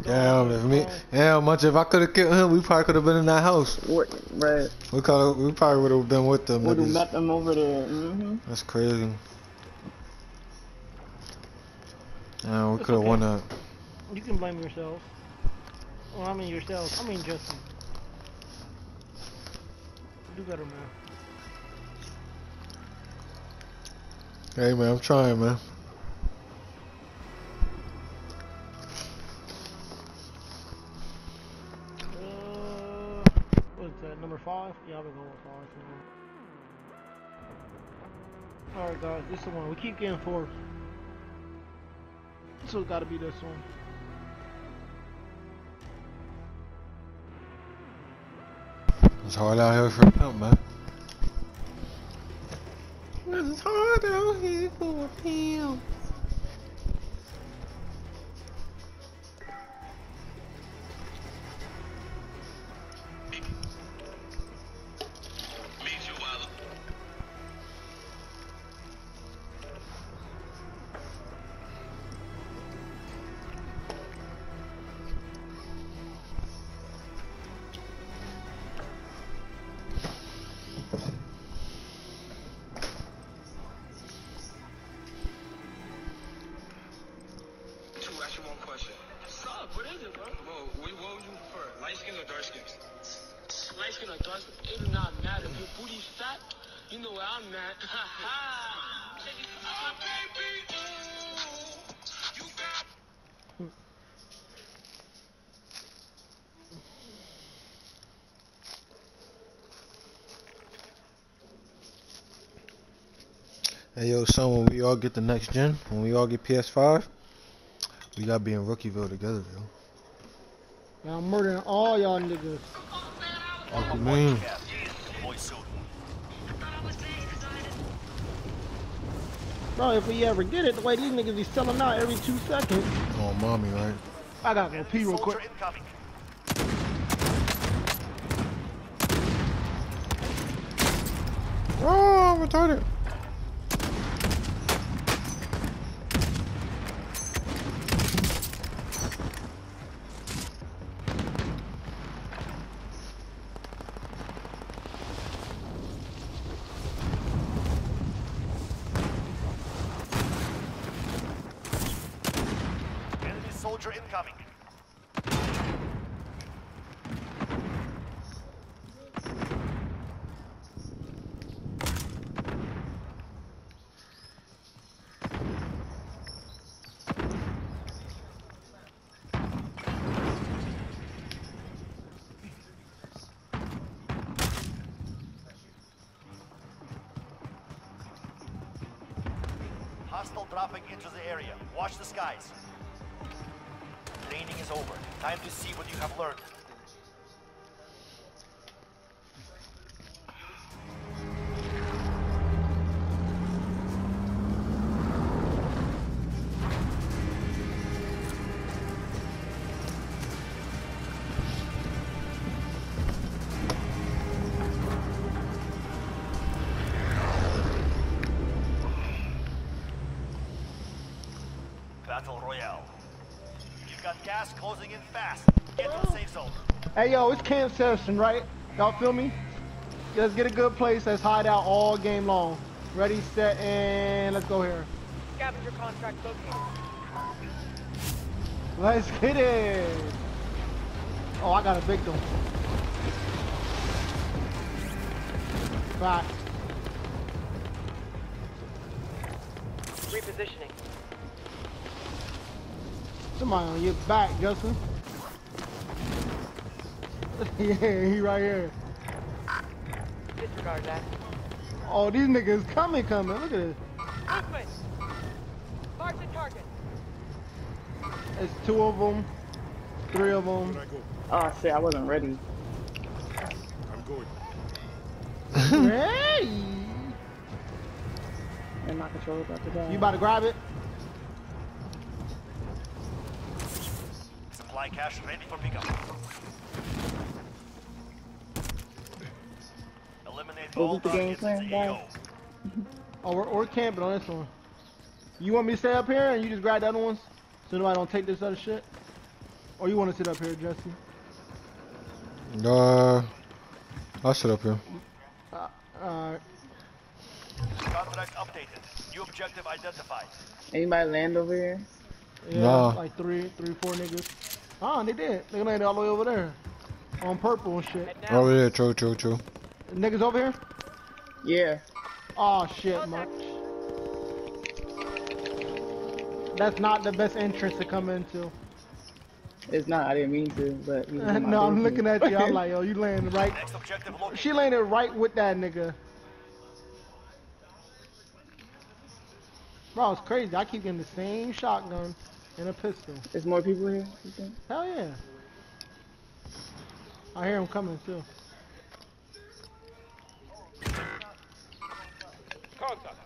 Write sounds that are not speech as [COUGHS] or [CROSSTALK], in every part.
Damn, if me, damn, much if I could have killed him, we probably could have been in that house. What, right. We could, we probably would have been with them. Would have met them over there. Mm-hmm. That's crazy. Yeah, we could have okay. won that. You can blame yourself. Well, I mean yourself. I mean Justin. Do better, man. Hey man, I'm trying, man. That? Number five? Yeah, I've been going with five. So. All right, guys, this is the one. We keep getting fourth. This has got to be this one. It's hard out here for a pimp, man. It's hard out here for a pimp. Hey yo, son, when we all get the next gen, when we all get PS5, we gotta be in Rookieville together, yo. I'm murdering all y'all niggas. What you mean? Bro, if we ever get it, the way these niggas be selling out every two seconds. Oh, mommy, right? I gotta go pee real quick. Oh, I'm retarded. Enemy soldier incoming. Hostile dropping into the area. Watch the skies. Training is over. Time to see what you have learned. Battle Royale. You've got gas closing in fast. Get to the safe zone. Hey yo, it's Camp Session, right? Y'all feel me? Let's get a good place. Let's hide out all game long. Ready, set, and let's go here. Scavenger contract located. Let's get it. Oh, I got a victim. Back. Repositioning. Somebody on your back, Justin. [LAUGHS] yeah, he right here. Disregard that. Oh, these niggas coming, coming. Look at this. Movement. Mark the target. It's two of them, three of them. Oh, shit, I wasn't ready. [LAUGHS] hey! And my controller's about to die. You about to grab it? Supply cache ready for pickup. Eliminate Is all the game targets in plan, the guys? AO. Oh, we're, we're camping on this one. You want me to stay up here and you just grab the other ones? So nobody don't take this other shit? Or you want to sit up here, Jesse? Uh, I'll sit up here. Alright. Contract updated. New objective identified. Anybody land over here? Yeah, Nah. like three, three, four niggas. Ah, they did. They landed all the way over there. On purple and shit. Head now. Over there, true, true, true. Niggas over here? Yeah. Oh shit, much. That's not the best entrance to come into. It's not. I didn't mean to, but he's [LAUGHS] in my no, I'm looking at you. I'm [LAUGHS] like, yo, you landed right. Next objective located. She landed right with that nigga. Bro, it's crazy. I keep getting the same shotgun and a pistol. There's more people here. You think? Hell yeah. I hear him coming too. Contact.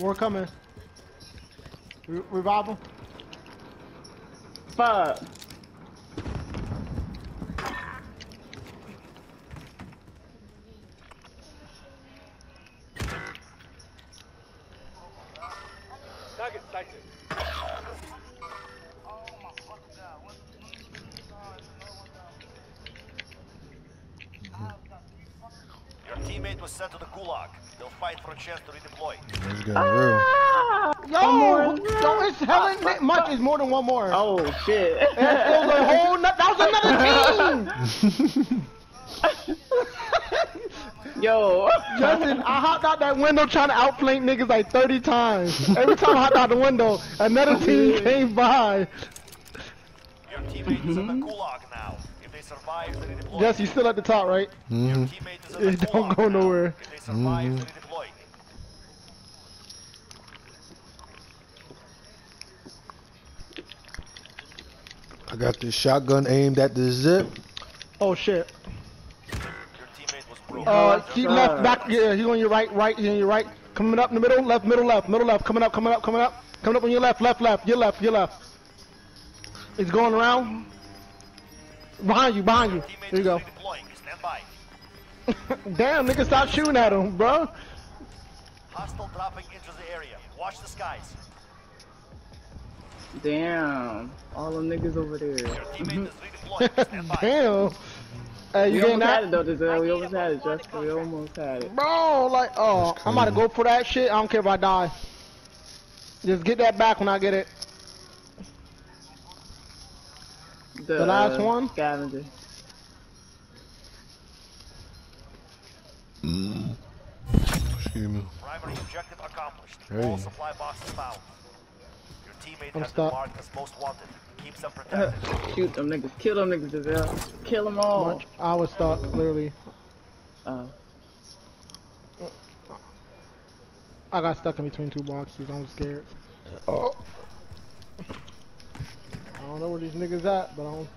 More coming. Re- revive him. Fuck. Target sighted. Your teammate was sent to the gulag. They'll fight for a chance to redeploy. It's getting real. Yo, yo, it's hella ni- much. It's more than one more. Oh shit. That was a whole. No- that was another [LAUGHS] team. Yo. [LAUGHS] Justin, I hopped out that window trying to outflank niggas like 30 times. Every time I hopped out the window, another team came by. Your teammate is in the gulag now. If they survive, they redeploy. Jesse, still at the top, right? Your hmm teammate is in the It don't gulag go now. nowhere. If they survive, Mhm. they redeploy. I got this shotgun aimed at the zip. Oh shit. Your teammate was broke. Uh, he God. left back. Yeah, he's on your right, right. He's on your right. Coming up in the middle, left, middle, left, middle, left. Coming up, coming up, coming up. Coming up on your left, left, left. Your left, your left. He's going around. Behind you, behind you. There you go. redeploying. Stand by. [LAUGHS] Damn, nigga, stop shooting at him, bro. Hostile dropping into the area. Watch the skies. Damn. All them niggas over there. Your teammate is redeploying. Stand by. Damn. Hey, you We getting almost had that? it though, Giselle. We almost had it, Justin. We almost had it. Bro, like, oh, I'm about to go for that shit. I don't care if I die. Just get that back when I get it. The, The last uh, one? Scavenger. Excuse me. Primary objective accomplished. Hey. All supply boxes found. Your teammate I'm has stuck. been marked as most wanted. Keep them [LAUGHS] protected. Shoot them niggas. Kill them niggas, Giselle. Kill them all. Much. I was stuck, literally. Uh, I got stuck in between two boxes. I'm scared. Oh. I don't know where these niggas at, but I don't.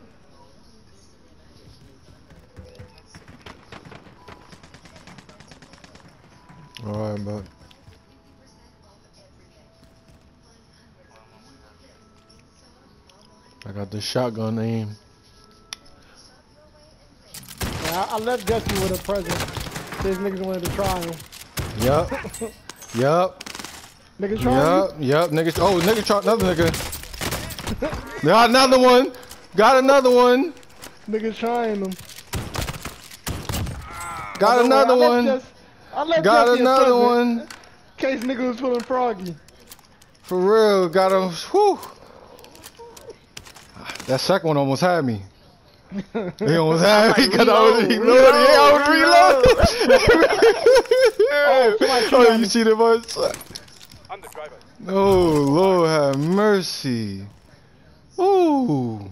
Alright, but I got this shotgun aim. Yeah, I, I left Jesse with a present. These niggas wanted to try him. Yup. [LAUGHS] yup. Niggas trying? him? Yup. Yup. Niggas. Oh, nigga shot another nigga. Got another one. Got another one. Niggas trying them. Got another one. Left Got Jesse another one. Case niggas was feeling froggy. For real. Got him. Whew. That second one almost had me. He [LAUGHS] almost had me because I was Reload, reloading. Yeah, I was reloading. [LAUGHS] Oh, shoot oh, you me. see the voice? I'm the driver. Oh, Lord have mercy. Ooh.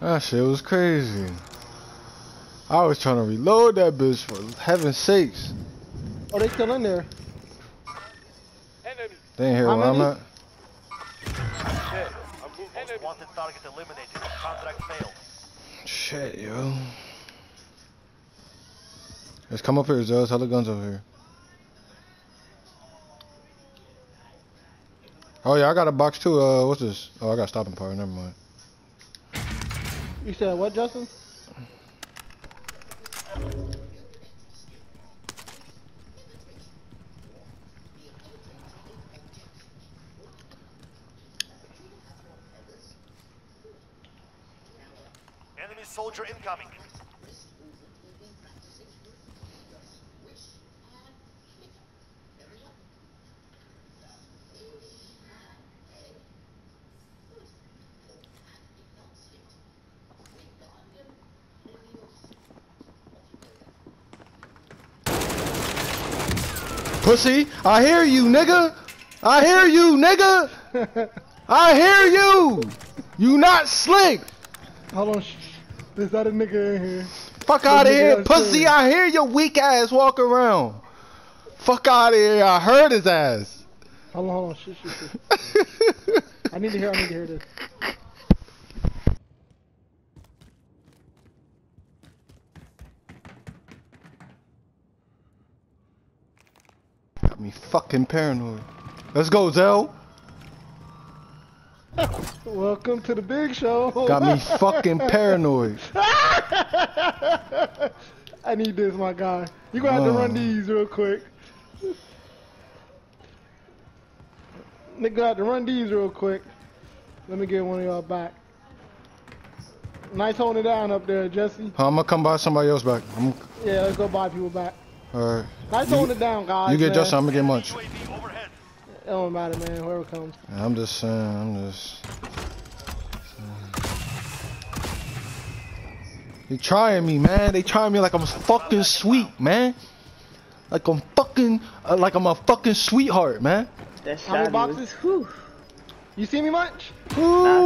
That shit was crazy. I was trying to reload that bitch for heaven's sakes. Oh, they still in there. Enemy. They ain't hear How where I'm at. Dead. I'm moving. Most Enemy. wanted target eliminated. Contract failed. Shit, yo. Let's come up here, Zell. Tell the guns over here. Oh yeah, I got a box too. Uh, what's this? Oh, I got stopping power. Never mind. You said what, Justin? Soldier incoming. Pussy, I hear you, nigga. I hear you, nigga. [LAUGHS] I hear you. You not slick. Hold on. Shh. There's other nigga in here. Fuck out of here, pussy. I hear your weak ass walk around. Fuck out of here. I heard his ass. Hold on, hold on. Shh, shh, shh. I need to hear. I need to hear this. Got me fucking paranoid. Let's go, Zell. Welcome to the big show. Got me fucking paranoid. [LAUGHS] I need this, my guy. You gonna have to run these real quick. Nigga have to run these real quick. Let me get one of y'all back. Nice holding it down up there, Jesse. I'm gonna come by somebody else back. I'm, Yeah, let's go buy people back. all right. Nice You- holding it down, guys. You get man. Justin. I'm gonna get Munch. UAV overhead. It don't matter, man. Whoever comes. I'm just saying. I'm just. They trying me, man. They trying me like I'm fucking sweet, man. Like I'm fucking, uh, like I'm a fucking sweetheart, man. That How many shot was, boxes? whew. You see me much? I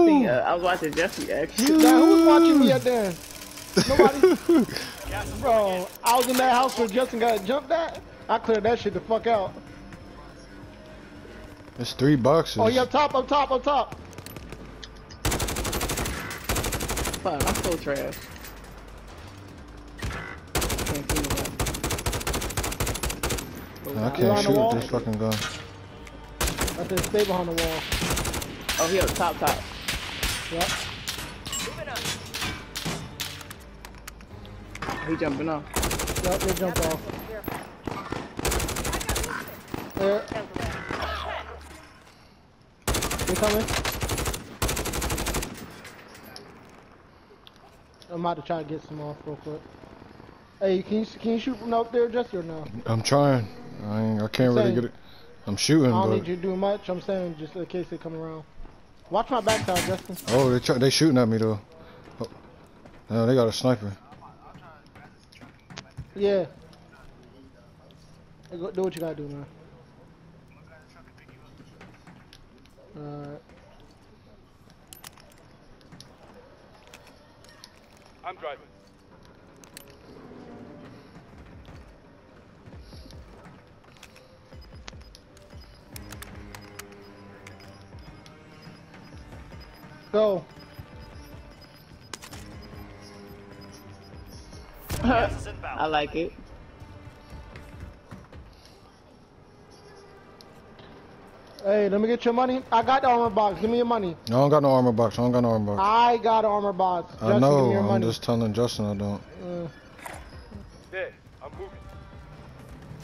think Ooh. uh, I was watching Jesse actually. Now, who's watching me up there? Nobody. [LAUGHS] Bro, I was in that house where Justin got jumped at. I cleared that shit the fuck out. It's three boxes. Oh, yeah, up top, up top, up top. Fuck, I'm so trash. Can't. I can't shoot with this fucking gun. I said stay behind the wall. Oh, he up top, top. Yep. He jumping off. Yep, they jumped off. There. They coming. I'm about to try to get some off real quick. Hey, can you can you shoot from up there, Jesse, or no? I'm trying. I ain't, I can't really Saying- get it. I'm shooting, I don't but need you to do much. I'm saying just in case they come around. Watch my backside, Justin. oh, they try, they shooting at me though. Oh. No, they got a sniper. Yeah. Do what you gotta do, man. Alright. I'm driving. Go. Gas is inbound. I like it. Hey, let me get your money. I got the armor box. Give me your money. No, I don't got no armor box. I don't got no armor box. I got armor box. I Justin, give know. me your I'm money. just telling Justin I don't. Uh, There, I'm moving.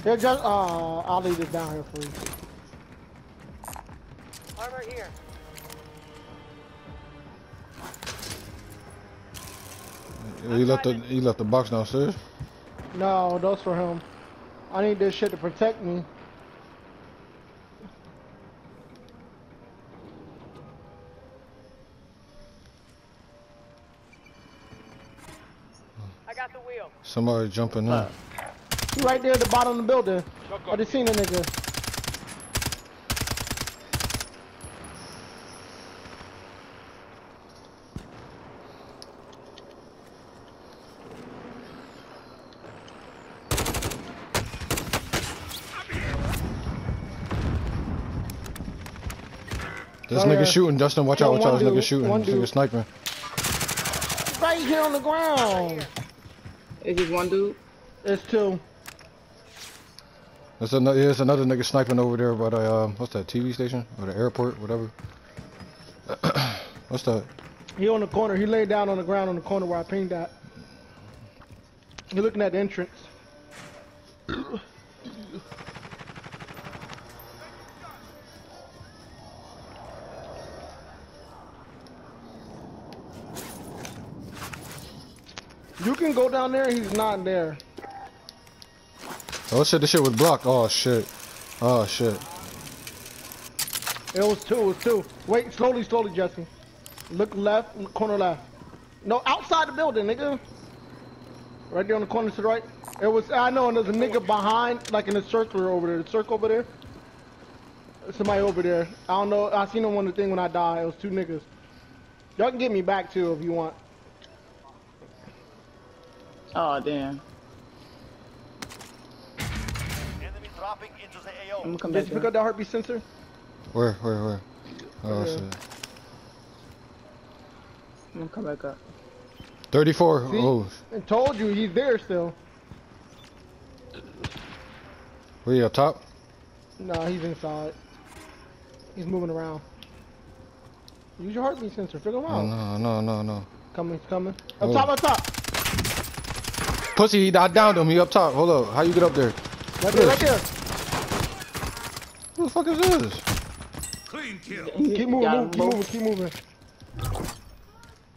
here, just, uh, I'll leave this down here for you. Armor here. He left the he left the box downstairs. No, those for him. I need this shit to protect me. Got the wheel. Somebody jumping in. He right there at the bottom of the building. I Shotgun. just seen the nigga. This nigga shooting. Dustin. watch out! Watch out! This nigga shooting. This nigga dude. sniping. Right here on the ground. It's just one dude. It's two. There's another, there's another nigga sniping over there by the um, what's that TV station or the airport, whatever. [CLEARS THROAT] what's that? He on the corner. He laid down on the ground on the corner where I pinged at. He looking at the entrance. You can go down there. He's not there. Oh shit, this shit was blocked. Oh shit. Oh shit. It was two. It was two. Wait, slowly, slowly, Jesse. Look left, corner left. No, outside the building, nigga. Right there on the corner to the right. It was. I know, and there's a nigga behind, like in the circle over there. The circle over there. Somebody over there. I don't know. I seen him on the thing when I died. It was two niggas. Y'all can get me back too if you want. Oh damn. Enemy dropping into the AO. I'm gonna come back. Just pick up the heartbeat sensor. Where, where, where? Oh Yeah. shit. I'm gonna come back up. 34. See? Oh, And told you he's there still. where you up top? Nah, he's inside. He's moving around. Use your heartbeat sensor. Figure him Oh, out. no, no, no, no. Coming, he's coming. Up Oh. top, up top. Pussy, he- I downed him. He up top. Hold up. How you get up there? Right there, right there. Who the fuck is this? Clean kill. Keep moving, move, keep moving, keep moving.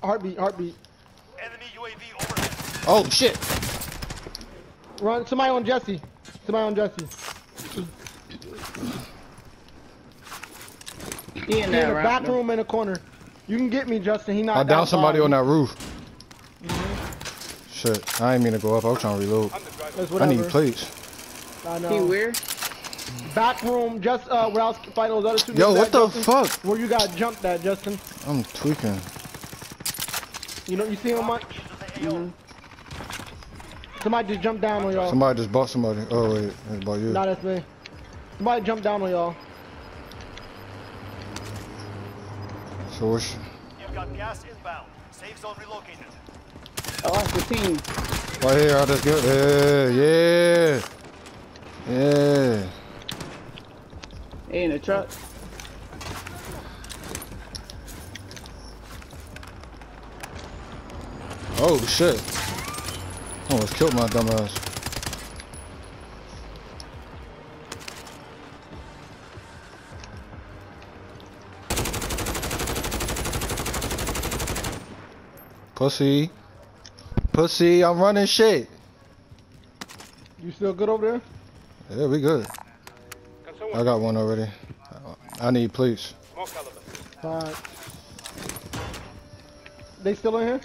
Heartbeat, heartbeat. Enemy UAV overhead. Oh shit. Run, somebody on Jesse. Somebody on Jesse. He in He in there, the right? back room in the corner. You can get me, Justin. He not I downed somebody on that roof. Shit. I ain't mean to go up. I was trying to reload. I'm the I need plates. I know. He weird. Back room, just uh, where I was fighting those other two. Yo, what at, the Justin, fuck? Where you got jumped at, Justin? I'm tweaking. You know, you see him much? Into the AO. Somebody just jumped down on y'all. Somebody just bought somebody. Oh wait, it's about you. Nah, that's me. Somebody jumped down on y'all. So what's You've got gas inbound. Safe zone relocated. Oh, that's the team. right here? I just get. Yeah, yeah, yeah. He in the truck. Oh shit. Almost killed my dumb ass. Pussy. Pussy, I'm running shit. You still good over there? Yeah, we good. I got one already. I need plates. small caliber? Alright. They still in here?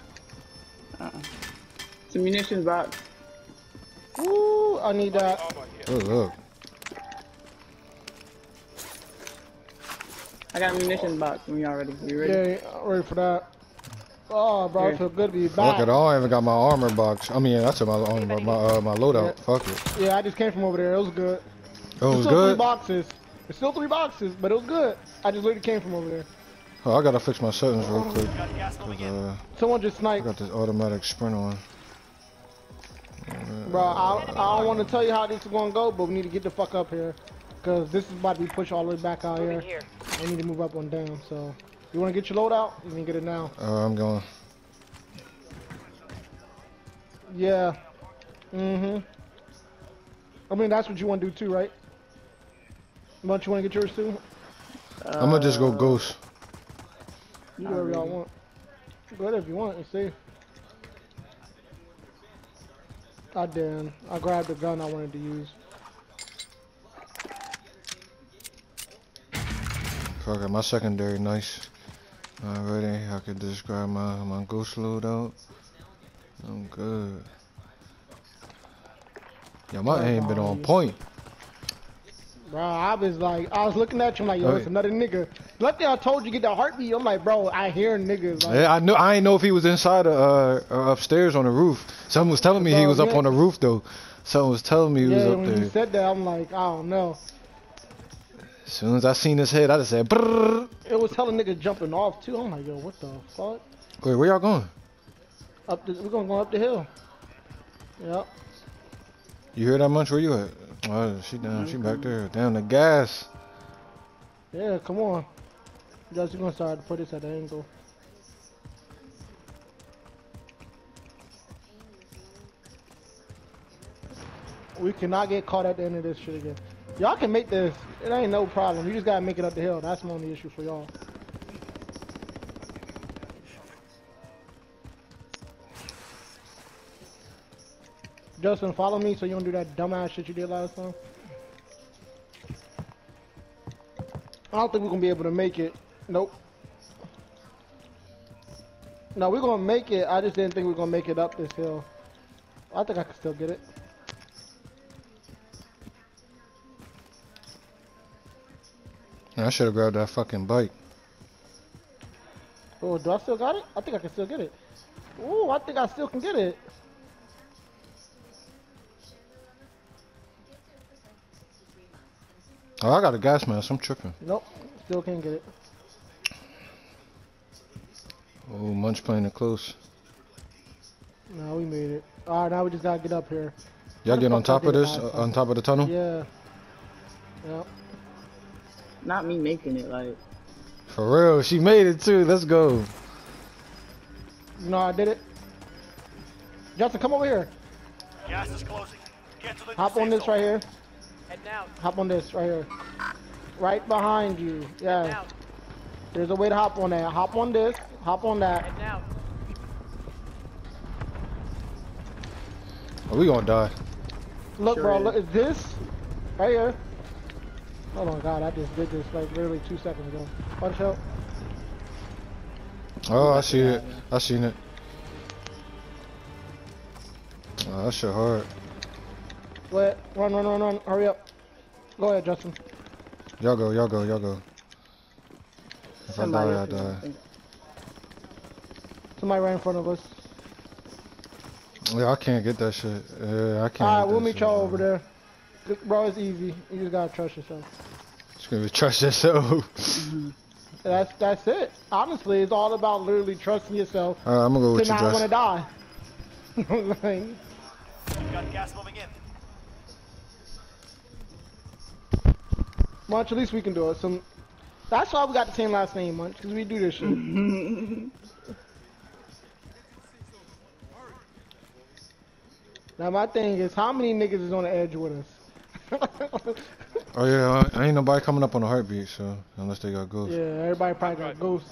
Uh-uh. It's a munitions box. Ooh, I need that. Oh, look. I got a munitions box when y'all ready. You ready? Yeah, I'm ready for that. Oh, bro, Here. it feel good to be Fuck back. it, I don't even got my armor box. I mean, that's in my armor, my uh, my loadout. Yeah. Fuck it. Yeah, I just came from over there. It was good. Oh, it It's was still three good. boxes. It's still three boxes, but it was good. I just literally came from over there. Oh, I gotta fix my settings real quick. Got gas moving in. Uh, Someone just sniped. I sniped. got this automatic sprint on. Bro, I, I don't want to tell you how this is going to go, but we need to get the fuck up here. Because this is about to be pushed all the way back out here. We need to move up one down, so... You want to get your load out? You can get it now. Uh, I'm going. Yeah. Mm-hmm. I mean, that's what you want to do too, right? Don't you want to get yours too? I'm gonna just go ghost. You do whatever y'all want. Go ahead if you want. It's see. I did. I grabbed the gun I wanted to use. Fuck it, my secondary nice. Already, I could describe my my ghost loadout. I'm good. Yeah, my aim been on point. Bro, I was like, I was looking at you I'm like, yo, Oh, it's yeah. another nigga. Luckily, I told you get that heartbeat. I'm like, bro, I hear niggas. Like, Yeah, I knew. I ain't know if he was inside uh, uh upstairs on the roof. Someone was telling me he Oh, was up on the roof though. Someone was telling me he was yeah, up when you there. said that, I'm like, I don't know. As soon as I seen his head, I just said, Brrr. It was hella niggas jumping off too. I'm like, yo, what the fuck? "Wait, where y'all going? Up the, we're gonna go up the hill. Yep. You hear that much? Where you at? Oh, she down. She mm-hmm. back there. Down the gas. Yeah, come on. Just you gonna start to put this at an angle. We cannot get caught at the end of this shit again. Y'all can make this. It ain't no problem. You just gotta make it up the hill. That's my only issue for y'all. Justin, follow me so you don't do that dumbass shit you did last time. I don't think we're gonna be able to make it. Nope. No, we're gonna make it. I just didn't think we are gonna make it up this hill. I think I can still get it. I should have grabbed that fucking bike. Oh, do I still got it? I think I can still get it. Oh, I think I still can get it. Oh, I got a gas mask. I'm tripping. Nope, still can't get it. Oh, Munch playing it close. No, we made it. Alright, now we just gotta get up here. Y'all get on top of this? Uh, on top of the tunnel? Yeah. Yeah. Not me making it, like. For real, she made it too. Let's go. You know I did it? Justin, come over here. Gas is closing. Get to the Hop on this zone. right here. Heading out. Hop on this right here. Right behind you. Heading Yeah. out. There's a way to hop on that. Hop on this. Hop on that. Heading out. Oh, we gonna die. Look, Sure bro. is. Look, is this right here? Oh my God! I just did this like literally two seconds ago. Watch out. Oh, I see it. I seen it. Oh, that shit hard. Wait. Run, run, run, run. Hurry up. Go ahead, Justin. Y'all go, y'all go, y'all go. If I Somebody die, I die. Somebody right in front of us. Yeah, I can't get that shit. Yeah, I can't. All right, we'll meet y'all over there. Bro, it's easy. You just gotta trust yourself. It's gonna be trust yourself. Mm-hmm. That's that's it. Honestly, it's all about literally trusting yourself Alright, I'm gonna go to with you, not want to Dress. die. [LAUGHS] like, You've got gas moving in. Munch, at least we can do it. Some. That's why we got the same last name, Munch, because we do this shit. [LAUGHS] now my thing is, how many niggas is on the edge with us? Oh yeah, I ain't nobody coming up on a heartbeat, so unless they got ghosts. yeah, everybody probably got ghosts.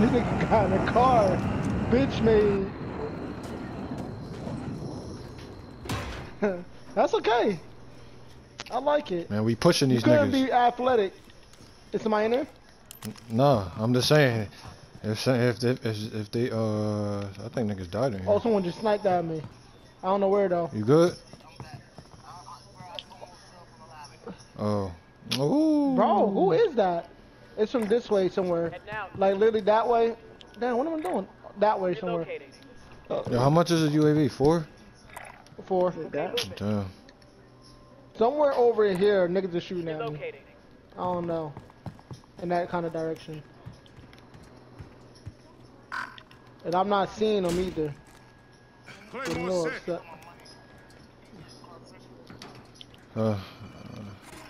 This nigga got in a car, bitch made. [LAUGHS] That's okay. I like it. Man, we pushing You these couldn't niggas. be athletic. Is somebody in there? No, I'm just saying. If if they, if, if they uh, I think niggas died in here. Oh, someone just sniped at me. I don't know where though. You good? Oh. Ooh. Bro, who is that? It's from this way somewhere. Like literally that way. Damn, what am I doing? That way somewhere. Relocating. Yo, how much is a UAV? Four? Four. Damn. Somewhere over here, niggas are shooting at me. I don't know. In that kind of direction. And I'm not seeing them either. Getting a little upset. Uh,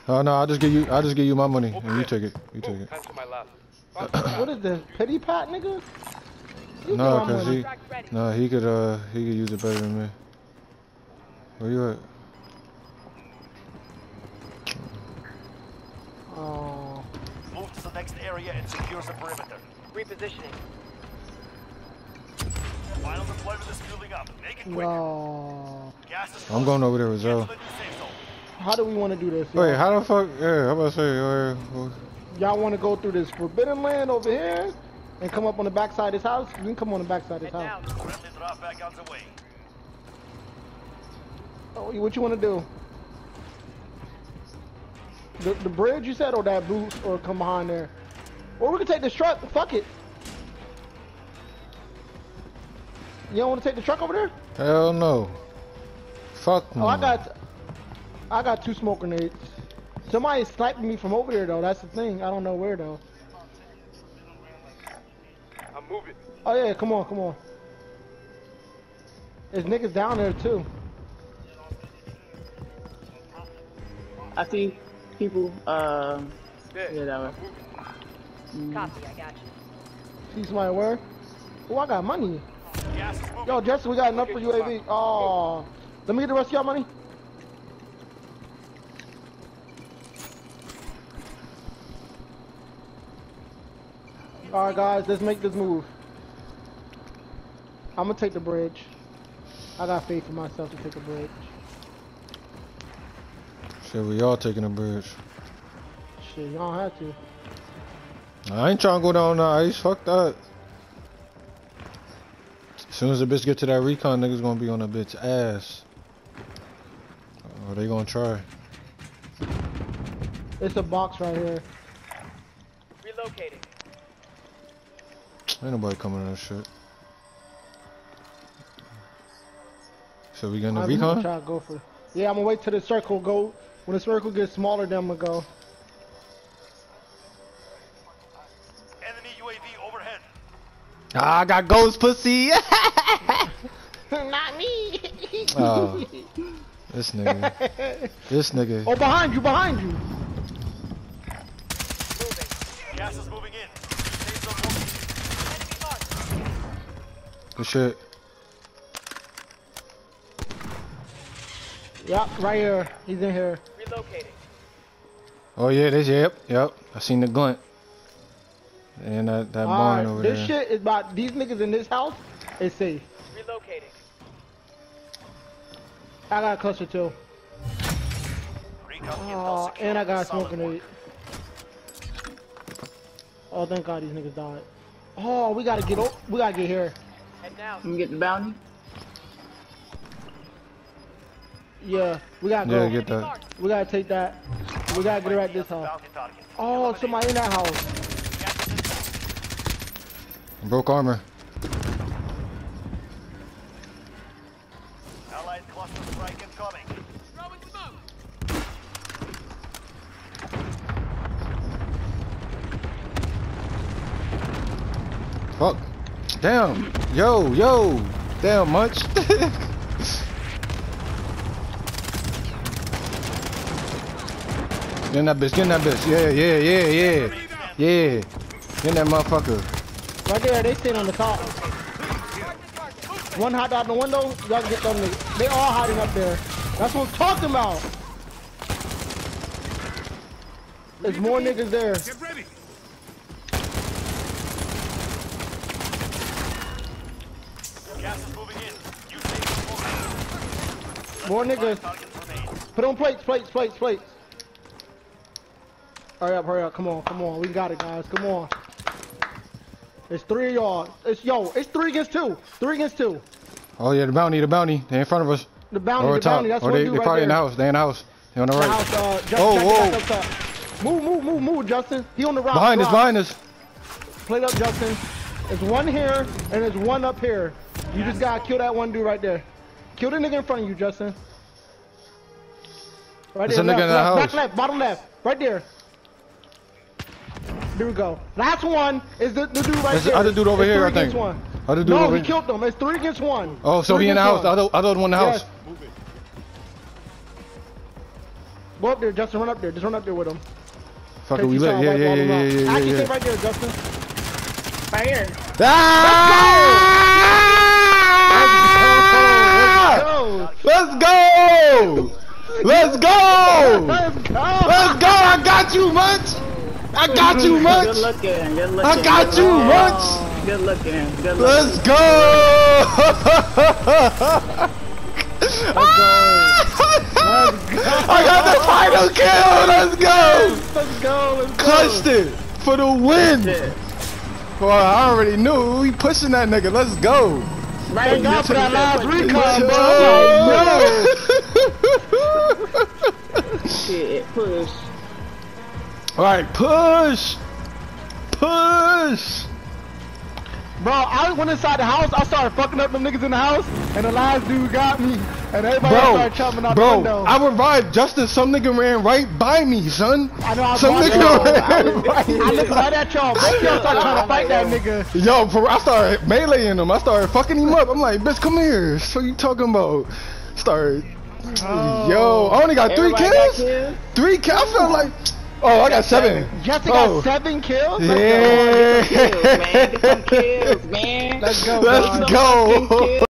oh no, I'll just give you, I'll just give you my money, and you take it. You take it. Time to my left. [COUGHS] What is this? Pity pot, nigga? You No, cause he, no, he could, uh, he could use it better than me. Where you at? Oh. Move to the next area and secure the perimeter. Repositioning. Final deployment is fueling up. Make it quick. No. I'm going over there with Get to Zell. the new safe zone. How do we want to do this? Wait, how the fuck? Yeah, I'm about to say, Y'all want to go through this forbidden land over here and come up on the backside of this house? You can come on the backside of this house. out. Friendly drop back on the way. Oh, what you want to do? The, the bridge you said, or that booth, or come behind there? Or we can take this truck. Fuck it. You don't want to take the truck over there? hell no. Fuck no. Oh, I no. got, I got two smoke grenades. Somebody sniping me from over there though. That's the thing. I don't know where though. I'm moving. Oh yeah, come on, come on. There's niggas down there too. I see people, um, There. yeah, that way. I'm. Copy, I got you. See somebody where? Oh, I got money. Gas is moving. Yo, Jesse, we got enough for UAV. Oh, let me get the rest of y'all money. All right, guys, let's make this move. I'm gonna take the bridge. I got faith in myself to take a bridge. Shit, we all taking a bridge. Shit, don't have to. I ain't trying to go down the ice. Fuck that. As soon as the bitch get to that recon, niggas gonna be on the bitch ass. Or they gonna try. It's a box right here. Relocating. Ain't nobody coming in that shit. So we getting the I'm gonna recon? try to go for. Yeah, I'm gonna wait till the circle go. When the circle gets smaller, then I'm gonna go. Enemy UAV overhead. Ah, I got ghost pussy. [LAUGHS] [LAUGHS] Not me. [LAUGHS] oh, this nigga. This nigga. oh, behind you, behind you. Moving. Gas is moving in. Safe zone moving. Enemy marked. Good shit. Yep, right here. He's in here. Relocating. Oh yeah, this yep, yep. I seen the glint. And that that barn Alright, over this there. shit is about these niggas in this house is safe. Relocating. I got a cluster too. Oh, and I got a Solid smoking work. Oh, thank God these niggas died. Oh, we gotta get up. We gotta get here. Head now. You get the bounty? Yeah, we gotta go. Yeah, get that. We gotta take that. We gotta get her at this house. Bounty target. Oh, somebody in that house. Gas is inbound. Broke armor. Allied cluster strike incoming. Fuck. Damn. Yo, yo. Damn Munch. [LAUGHS] Get in that bitch, get in that bitch. Yeah, yeah, yeah, yeah. Yeah. Get in that motherfucker. Right there, they staying on the top. One hot out the window, y'all get them. They all hiding up there. That's what I'm talking about. There's more niggas there. Get ready. Gas is moving in. You take the More niggas. Put on plates, plates, plates, plates. Hurry up, hurry up. Come on, come on. We got it, guys. Come on. It's three of y'all. It's yo. It's three against two. Three against two. Oh yeah, the bounty, the bounty. They in front of us. The bounty, or the top. bounty. That's or what they, we do they right probably there. in the house. They in the house. They on the The right. house, uh, Justin, Oh, Justin, whoa. back up top. Move, move, move, move, Justin. He on the rock. Behind us, behind us. Plate up, Justin. There's one here and there's one up here. You just gotta kill that one dude right there. Kill the nigga in front of you, Justin. Right There's there, a nigga left, in the left, house. back left, bottom left, right there. There we go. Last one is the, the dude right There's the there. other dude over It's here, I think. One. Other dude no, over he here. killed them. It's three against one. Oh, so Three he in the against house. The one. other, other one in the Yes. house. Go up there, Justin. Run up there. Just run up there with him. Fuck it, we lit. time, Yeah, wipe yeah, yeah, yeah, yeah, Actually, yeah, stay right there, Justin. Right here. Ah! Go. Let's go! Let's go! Let's go. Let's go! I got you, Munch. I got you, Good looking, good looking. I got you, looking. Munch. Good looking, good looking. Let's go! [LAUGHS] I got the final kill. Let's go! Let's go. Let's go. Clutched it for the win. Well, I already knew. We pushing that nigga. Let's go. Right, Thank God for that last recon. recon, bro. Shit, push. All right, push, push. Bro, I went inside the house. I started fucking up them niggas in the house, and the last dude got me, and everybody Bro, started chopping out the bro, window. I revived Justin. Some nigga ran right by me, son. I know I Some watched nigga y'all. I ran right. I looked right at y'all. Both of y'all started trying to fight that nigga. Yo, for, I started meleeing him. I started fucking him up. I'm like, bitch, come here. So you talking about? Started. Oh. Yo, I only got three Everybody got kills. Three kills. I felt like. Oh, I got seven. Justin Oh. got seven kills. Yeah. Kills, man. Get some kills, man. Let's go. Let's go.